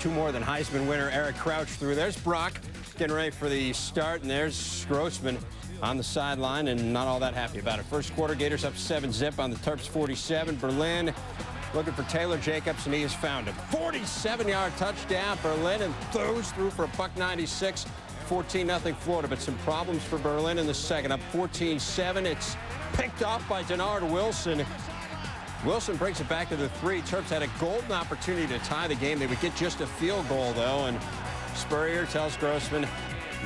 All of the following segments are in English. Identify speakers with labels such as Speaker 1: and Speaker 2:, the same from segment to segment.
Speaker 1: two more than Heisman winner Eric Crouch through. There's Brock getting ready for the start, and there's Grossman on the sideline and not all that happy about it. First quarter, Gators up 7-zip on the Terps 47. Berlin looking for Taylor Jacobs, and he has found him. 47-yard touchdown. Berlin and throws through for a buck 96. 14-0 Florida, but some problems for Berlin in the second. Up 14-7. It's picked off by Dennard Wilson. Wilson brings it back to the three. Terps had a golden opportunity to tie the game. They would get just a field goal, though, and Spurrier tells Grossman,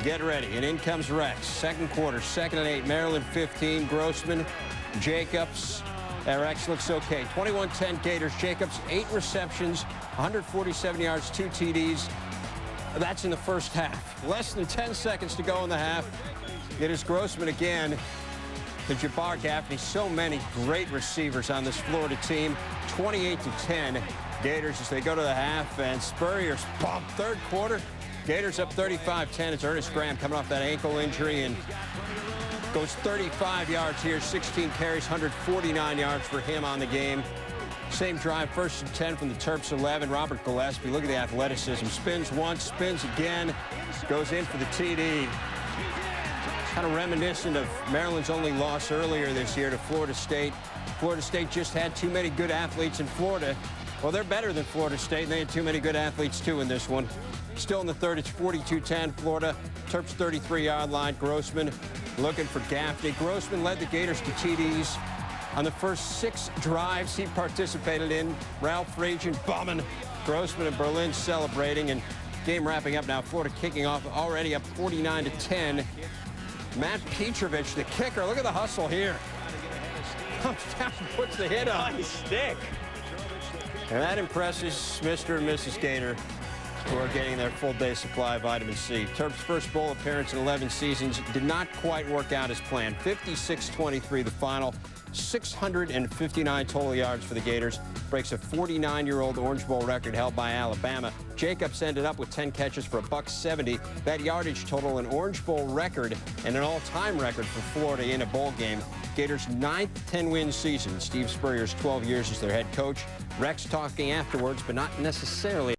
Speaker 1: get ready. And in comes Rex. Second quarter, second and eight. Maryland 15. Grossman, Jacobs. That Rex looks okay. 21-10 Gators. Jacobs, eight receptions, 147 yards, two TDs. That's in the first half. Less than 10 seconds to go in the half. It is Grossman again to Jabar Gaffney. So many great receivers on this Florida team. 28 to 10 Gators as they go to the half and Spurrier's pump third quarter. Gators up 35-10. It's Ernest Graham coming off that ankle injury and goes 35 yards here, 16 carries, 149 yards for him on the game. Same drive, first and 10 from the Terps 11. Robert Gillespie, look at the athleticism. Spins once, spins again, goes in for the TD. Kind of reminiscent of Maryland's only loss earlier this year to Florida State. Florida State just had too many good athletes in Florida. Well, they're better than Florida State, and they had too many good athletes, too, in this one. Still in the third, it's 42-10 Florida. Terps 33-yard line. Grossman looking for Gaffney. Grossman led the Gators to TDs on the first six drives he participated in. Ralph Friedgen bombing. Grossman and Berlin celebrating. And game wrapping up now. Florida kicking off already up 49 to 10. Matt Petrovich, the kicker. Look at the hustle here. Comes down, puts the hit on.
Speaker 2: Nice stick.
Speaker 1: And that impresses Mr. and Mrs. Gator, who are getting their full day supply of vitamin C. Terps' first bowl appearance in 11 seasons did not quite work out as planned. 56-23 the final. 659 total yards for the Gators. Breaks a 49-year-old Orange Bowl record held by Alabama. Jacobs ended up with 10 catches for a buck 70. That yardage total an Orange Bowl record and an all-time record for Florida in a bowl game. Gators' ninth 10-win season. Steve Spurrier's 12 years as their head coach. Rex talking afterwards, but not necessarily